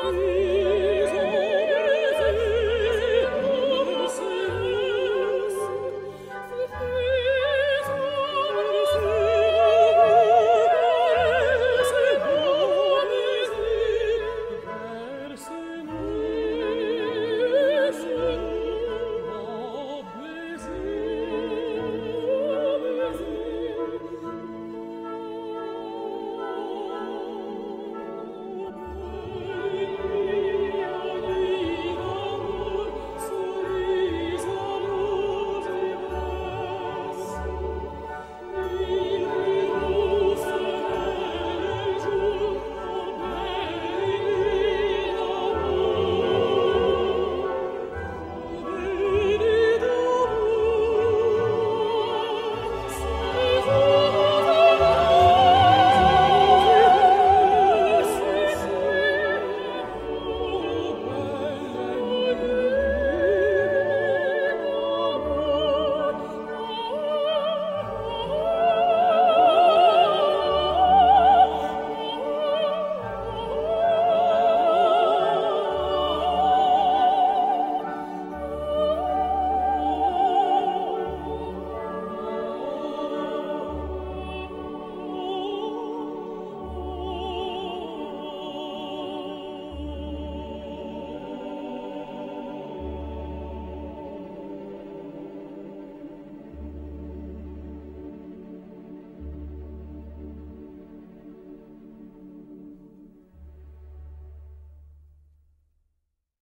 free